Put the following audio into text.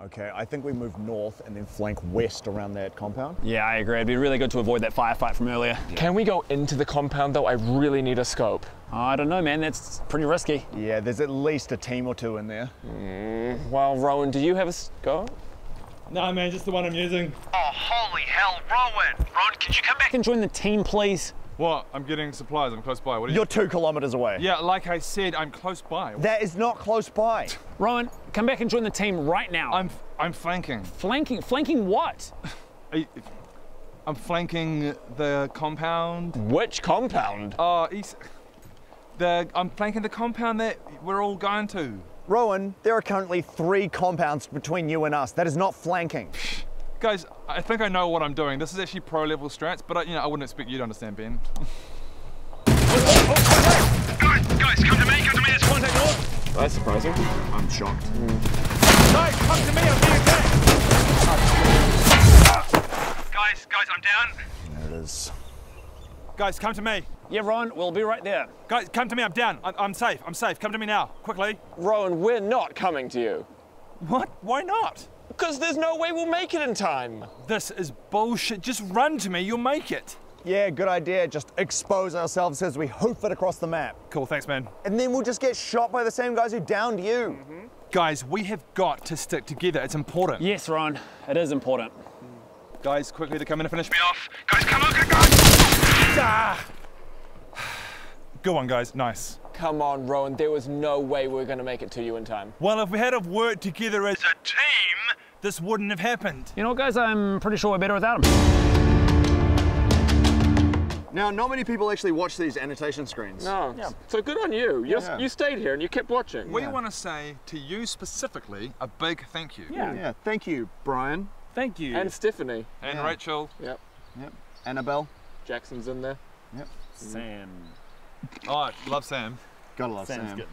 Okay, I think we move north and then flank west around that compound. Yeah, I agree. It'd be really good to avoid that firefight from earlier. Can we go into the compound though? I really need a scope. I don't know, man. That's pretty risky. Yeah, there's at least a team or two in there. Mm, well, Rowan, do you have a scope? No, man, just the one I'm using. Oh, holy hell, Rowan! Rowan, could you come back? and join the team, please? What? I'm getting supplies. I'm close by. What are you? You're two kilometers away. Yeah, like I said, I'm close by. That is not close by. Rowan, come back and join the team right now. I'm I'm flanking. flanking. Flanking what? You- I'm flanking the compound. Which compound? Oh, east. The I'm flanking the compound that we're all going to. Rowan, there are currently three compounds between you and us. That is not flanking. Guys, I think I know what I'm doing. This is actually pro level strats, but I, you know I wouldn't expect you to understand, Ben. Guys, guys, come to me, come to me, there's contact north! That's surprising. I'm shocked. Guys, come to me. I'm being attacked. Guys, guys, I'm down. There it is. Guys, come to me. Yeah, Rowan, we'll be right there. Guys, come to me. I'm down. I'm, I'm safe. I'm safe. Come to me now, quickly. Rowan, we're not coming to you. What? Why not? Because there's no way we'll make it in time. This is bullshit. Just run to me. You'll make it. Yeah, good idea. Just expose ourselves as we hoof it across the map. Cool. Thanks, man. And then we'll just get shot by the same guys who downed you. Guys, we have got to stick together. It's important. Yes, Rowan, it is important. Guys, quickly to come in and finish Me off. Guys, come on, come on! Ah! Good one, guys. Nice. Come on, Rowan, there was no way we are going to make it to you in time. Well, if we had have worked together as A team? this wouldn't have happened. You know what, guys? I'm pretty sure we're better without him. Now, not many people actually watch these annotation screens. No. Yeah. So good on you. You, Yeah. you stayed here and you kept watching. We want to say to you specifically a big thank you. Yeah. Yeah, thank you, Brian, Thank you. And Stephanie. And Yeah. Rachel. Yep. Yep. Annabelle. Jackson's in there. Yep. Sam. Oh, love Sam. Gotta love Sam's Sam. good.